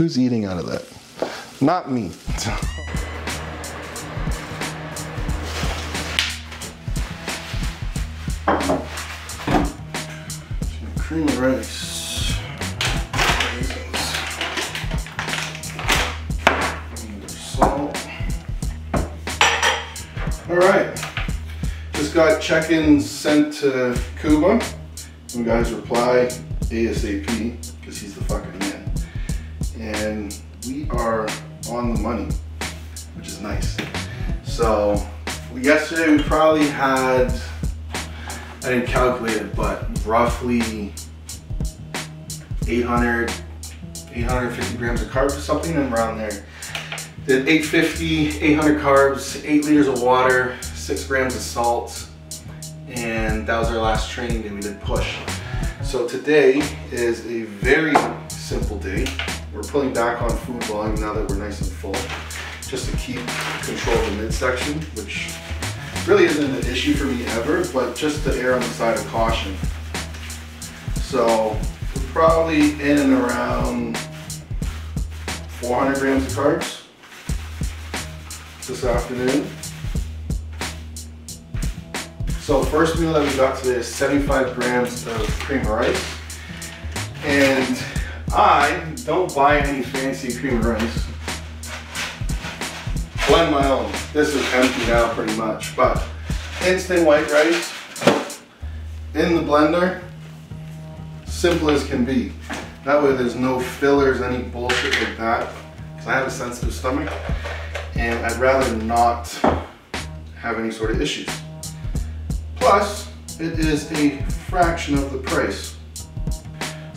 Who's eating out of that? Not me. Cream of rice. Salt. All right. Just got check-ins sent to Cuba. You guys reply ASAP because he's the fucking man. And we are on the money, which is nice. So yesterday we probably had, I didn't calculate it, but roughly 800, 850 grams of carbs or something around there. Did 850, 800 carbs, 8 liters of water, 6 grams of salt, and that was our last training day we did push. So today is a very simple day. We're pulling back on food volume now that we're nice and full, just to keep control of the midsection, which really isn't an issue for me ever, but just to err on the side of caution. So we're probably in and around 400 grams of carbs this afternoon. So first meal that we got today is 75 grams of cream of rice. And I don't buy any fancy cream rice. Blend my own. This is empty now pretty much, but instant white rice in the blender, simple as can be. That way there's no fillers, any bullshit like that, because I have a sensitive stomach and I'd rather not have any sort of issues. Plus, it is a fraction of the price.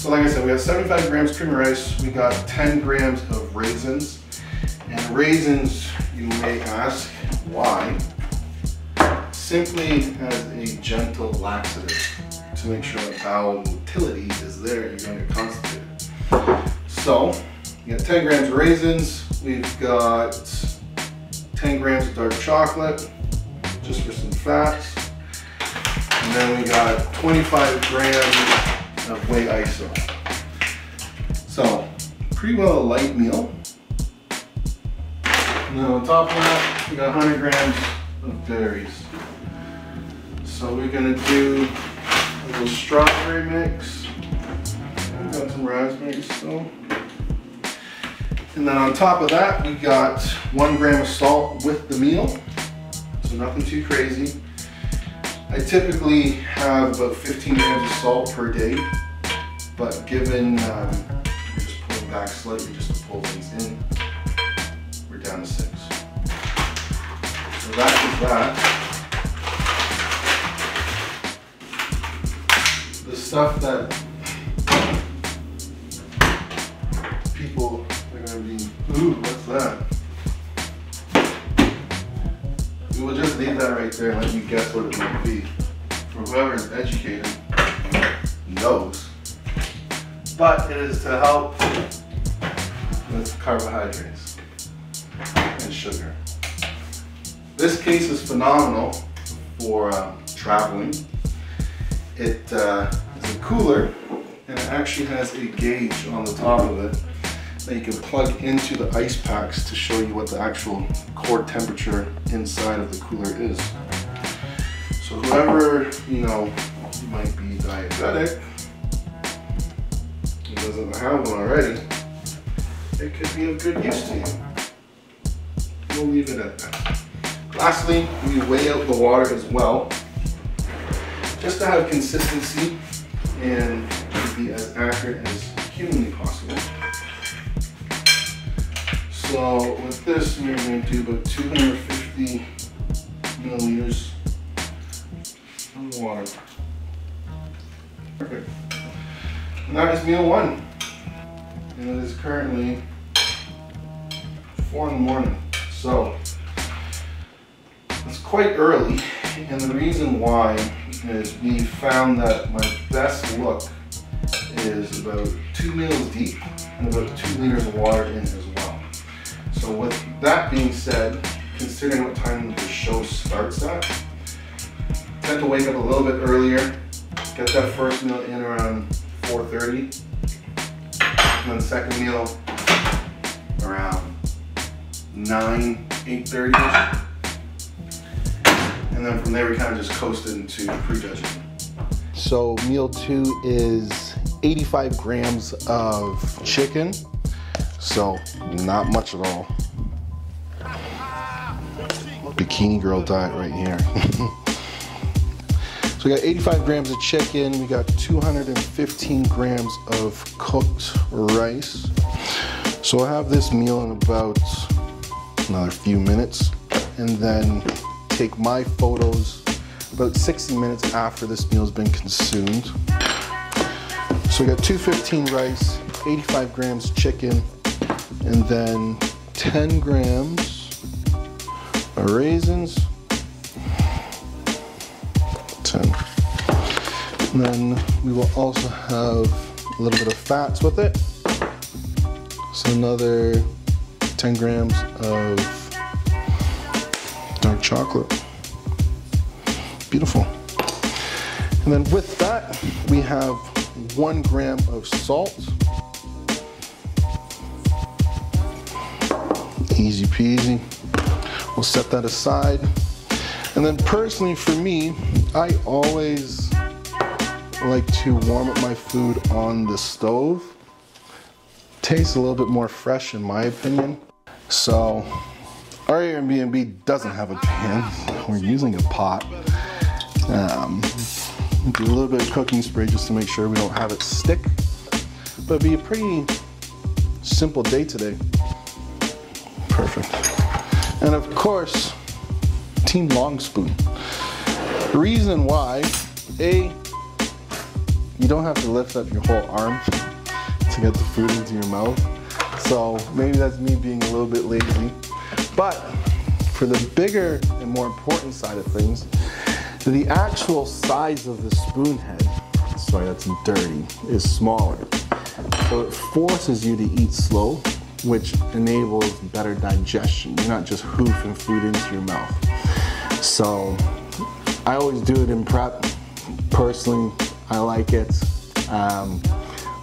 So like I said, we have 75 grams cream of rice, we got 10 grams of raisins. And raisins, you may ask, why? Simply as a gentle laxative to make sure that bowel motility is there, and you're constipated. So, you got 10 grams of raisins, we've got 10 grams of dark chocolate, just for some fats. And then we got 25 grams of whey iso. So, pretty well a light meal. And then on top of that, we got 100 grams of berries. So we're gonna do a little strawberry mix. We got some raspberries still. And then on top of that, we got one gram of salt with the meal. So nothing too crazy. I typically have about 15 grams of salt per day, but given um, just pulling back slightly just to pull things in, we're down to six. So that is that. The stuff that people are gonna be, ooh, what's that? We will just leave that right there and let you guess what it might be. For whoever is educated knows. But it is to help with carbohydrates and sugar. This case is phenomenal for uh, traveling. It uh, is a cooler and it actually has a gauge on the top of it that you can plug into the ice packs to show you what the actual core temperature inside of the cooler is. So whoever, you know, might be diabetic, doesn't have one already, it could be of good use to you. We'll leave it at that. Lastly, we weigh out the water as well, just to have consistency and to be as accurate as humanly possible. So with this, we're going to do about 250 milliliters of water. Perfect. And that is meal one. And it is currently four in the morning. So it's quite early. And the reason why is we found that my best look is about two meals deep and about two liters of water in well. So with that being said, considering what time the show starts at, I to wake up a little bit earlier, get that first meal in around 4.30, and then the second meal around 9, 8.30ish. And then from there we kind of just coasted into prejudging. So meal two is 85 grams of chicken. So not much at all. Bikini girl diet right here. so we got 85 grams of chicken. We got 215 grams of cooked rice. So I'll have this meal in about another few minutes and then take my photos about 60 minutes after this meal's been consumed. So we got 215 rice, 85 grams chicken, and then 10 grams of raisins. 10. And then we will also have a little bit of fats with it. So another 10 grams of dark chocolate. Beautiful. And then with that, we have one gram of salt. Easy peasy. We'll set that aside. And then personally for me, I always like to warm up my food on the stove. Tastes a little bit more fresh in my opinion. So our Airbnb doesn't have a pan. We're using a pot. Um, do a little bit of cooking spray just to make sure we don't have it stick. But it'd be a pretty simple day today. Perfect. And of course, Team Long Spoon. Reason why, A, you don't have to lift up your whole arm to get the food into your mouth. So maybe that's me being a little bit lazy. But for the bigger and more important side of things, the actual size of the spoon head, sorry that's dirty, is smaller. So it forces you to eat slow, which enables better digestion. You're not just hoofing food into your mouth. So I always do it in prep. Personally, I like it. Um,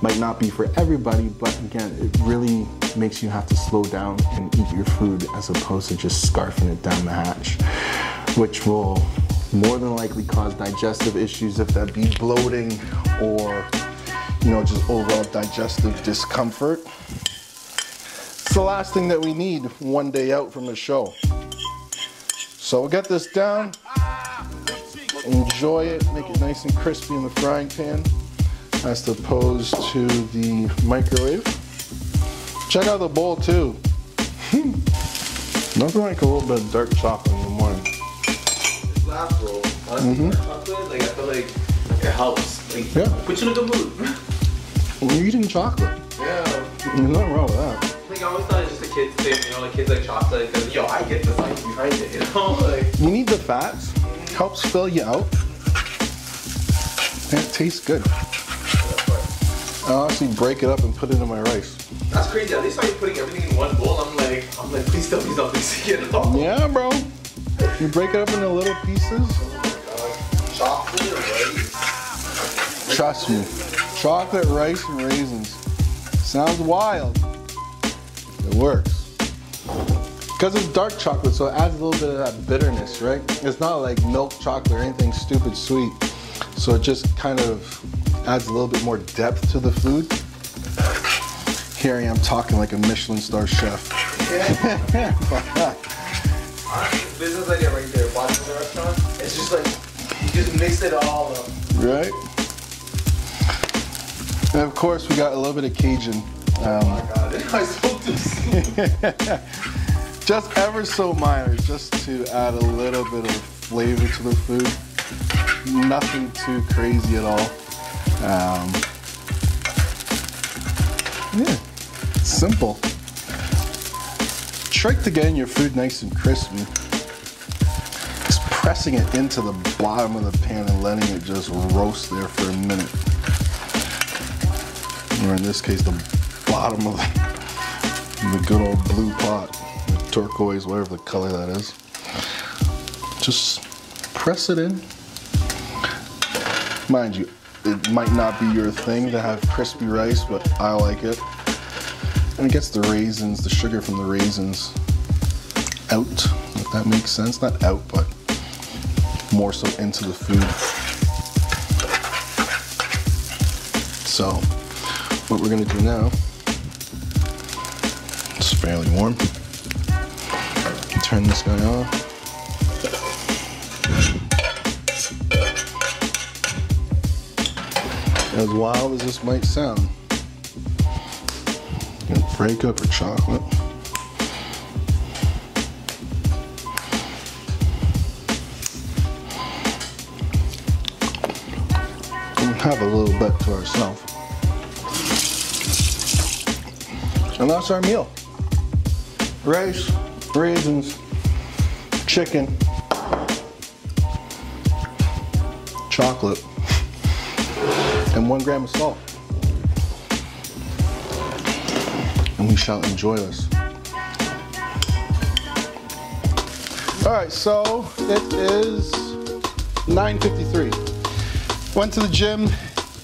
might not be for everybody, but again, it really makes you have to slow down and eat your food as opposed to just scarfing it down the hatch, which will more than likely cause digestive issues if that be bloating or you know just overall digestive discomfort. It's the last thing that we need one day out from a show. So we'll get this down, enjoy it, make it nice and crispy in the frying pan as opposed to the microwave. Check out the bowl too. Nothing like a little bit of dark chocolate in the morning. This last roll, honestly, Mhm. chocolate, like I feel like it helps. Like, Yeah. Put you in a good mood. You're eating chocolate, yeah. there's nothing wrong with that. Like I always thought it's just a kid's thing, you know, like kids like chocolate, because yo, I get the science behind it, you know, like. You need the fats, helps fill you out. And it tastes good. I honestly break it up and put it in my rice. That's crazy. At least I'm putting everything in one bowl. I'm like, I'm like, please tell me don't mix it all. Yeah, bro. You break it up into little pieces. Oh chocolate, rice. Trust me. Chocolate, rice, and raisins. Sounds wild. It works. Because it's dark chocolate, so it adds a little bit of that bitterness, right? It's not like milk chocolate or anything stupid sweet. So it just kind of adds a little bit more depth to the food. Here I am talking like a Michelin star chef. Honestly, business idea right there. Watching the restaurant, it's just like you just mix it all up. right? And of course, we got a little bit of Cajun. Um, Oh my god, I spoke to soon. just ever so minor, just to add a little bit of flavor to the food. Nothing too crazy at all. Um, yeah, simple. Trick to getting your food nice and crispy is pressing it into the bottom of the pan and letting it just roast there for a minute. Or in this case, the bottom of the, good old blue pot, turquoise, whatever the color that is. Just press it in. Mind you, it might not be your thing to have crispy rice, but I like it. and it gets the raisins, the sugar from the raisins out, if that makes sense. Not out, but more so into the food. So, what we're gonna do now, fairly warm. Turn this guy off. As wild as this might sound, gonna break up our chocolate. Have a little bit to ourselves. And that's our meal. Rice, raisins, chicken, chocolate, and one gram of salt. And we shall enjoy this. All right, so it is 9.53. Went to the gym,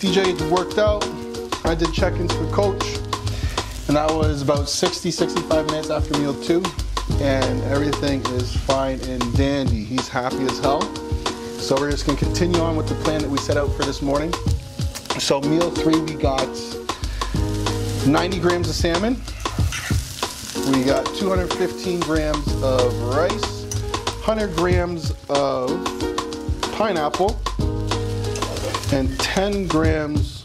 DJ worked out, I did check-ins for coach, and that was about 60, 65 minutes after meal two, and everything is fine and dandy. He's happy as hell. So we're just gonna continue on with the plan that we set out for this morning. So meal three, we got 90 grams of salmon. We got 215 grams of rice, 100 grams of pineapple, and 10 grams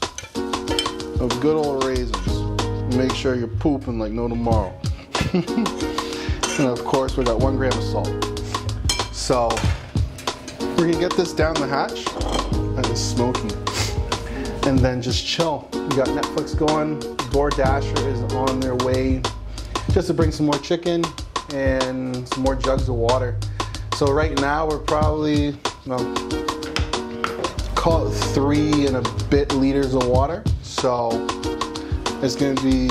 of good old raisins. Make sure you're pooping like no tomorrow. and of course, we got one gram of salt. So we're gonna get this down the hatch. That is smoking. And then just chill. We got Netflix going. DoorDasher is on their way just to bring some more chicken and some more jugs of water. So right now we're probably, well, call it three and a bit liters of water. So it's gonna be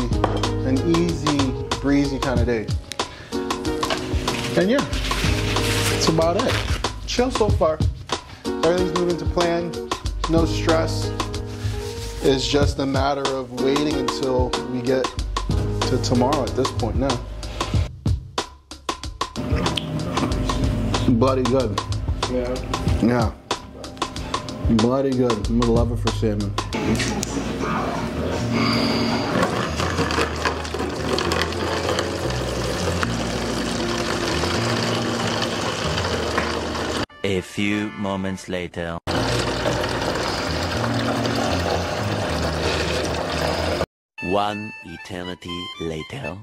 an easy, breezy kind of day. And yeah, that's about it. Chill so far. Everything's moving to plan, no stress. It's just a matter of waiting until we get to tomorrow at this point now. Bloody good. Yeah. Yeah. Bloody good. I'm a lover for salmon. A few moments later. One eternity later.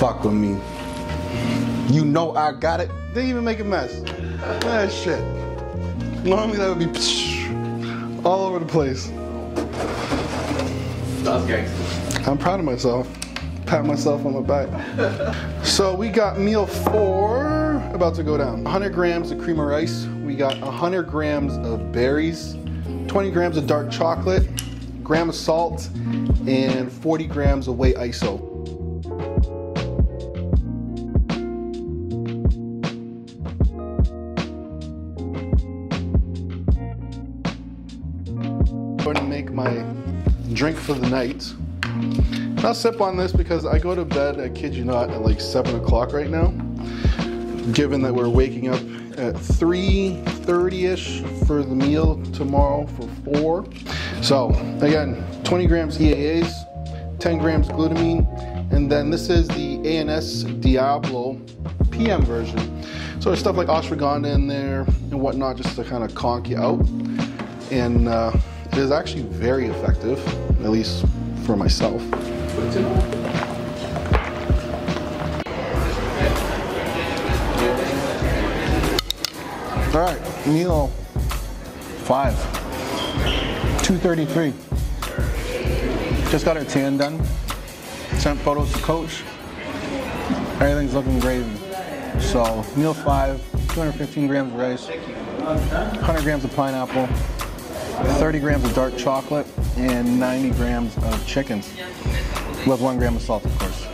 Fuck with me. You know I got it. Didn't even make a mess. Ah, that shit. Normally that would be all over the place. That's gangster. I'm proud of myself. Pat myself on the back. so we got meal four about to go down. 100 grams of cream of rice. We got 100 grams of berries, 20 grams of dark chocolate, gram of salt, and 40 grams of white ISO. I'm going to make my drink for the night. I'll sip on this because I go to bed, I kid you not, at like 7 o'clock right now. Given that we're waking up at 3.30ish for the meal tomorrow for 4. So, again, 20 grams EAAs, 10 grams glutamine, and then this is the ANS Diablo PM version. So there's stuff like ashwagandha in there and whatnot just to kind of conk you out. And uh, it is actually very effective, at least for myself. All right, meal five, 233. Just got our tan done. Sent photos to coach. Everything's looking gravy. So meal five, 215 grams of rice, 100 grams of pineapple, 30 grams of dark chocolate, and 90 grams of chicken, with one gram of salt, of course.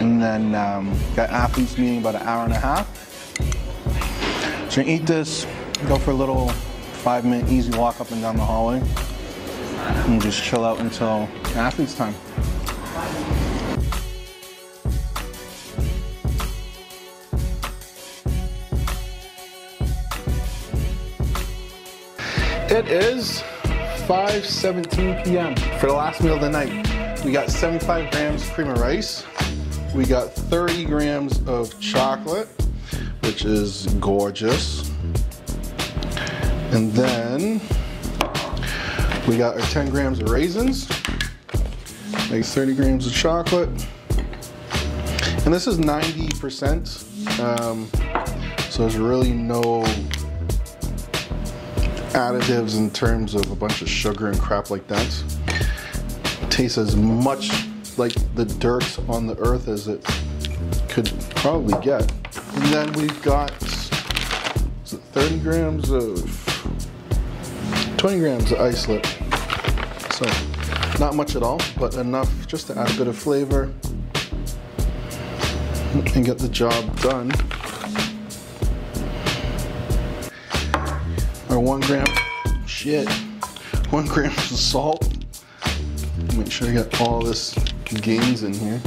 And then um, got athletes meeting about an hour and a half. So eat this, go for a little five minute easy walk up and down the hallway. And just chill out until athlete's time. It is 5.17 p.m. for the last meal of the night. We got 75 grams cream of rice. We got 30 grams of chocolate, which is gorgeous. And then we got our 10 grams of raisins, like 30 grams of chocolate. And this is 90%, um, so there's really no additives in terms of a bunch of sugar and crap like that. Tastes as much like the dirt on the earth as it could probably get. And then we've got 30 grams of 20 grams of isolate. So not much at all, but enough just to add a bit of flavor and get the job done. Our one gram, shit, one gram of salt. Make sure I got all this gains in here.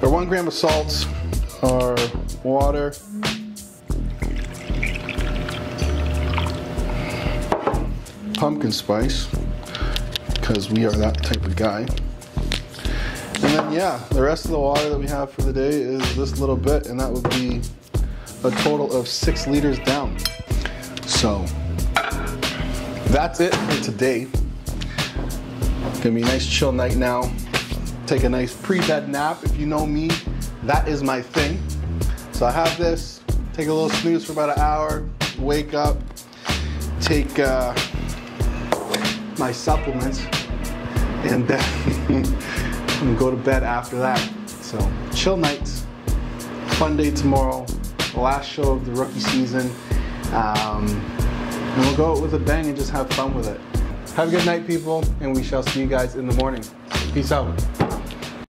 Our one gram of salt, our water, pumpkin spice, because we are that type of guy. And then yeah, the rest of the water that we have for the day is this little bit, and that would be a total of six liters down. So that's it for today. Gonna be a nice chill night now. Take a nice pre-bed nap. If you know me, that is my thing. So I have this, take a little snooze for about an hour, wake up, take uh, my supplements, and then go to bed after that. So chill nights, fun day tomorrow, last show of the rookie season. Um, and we'll go out with a bang and just have fun with it. Have a good night, people, and we shall see you guys in the morning. Peace out.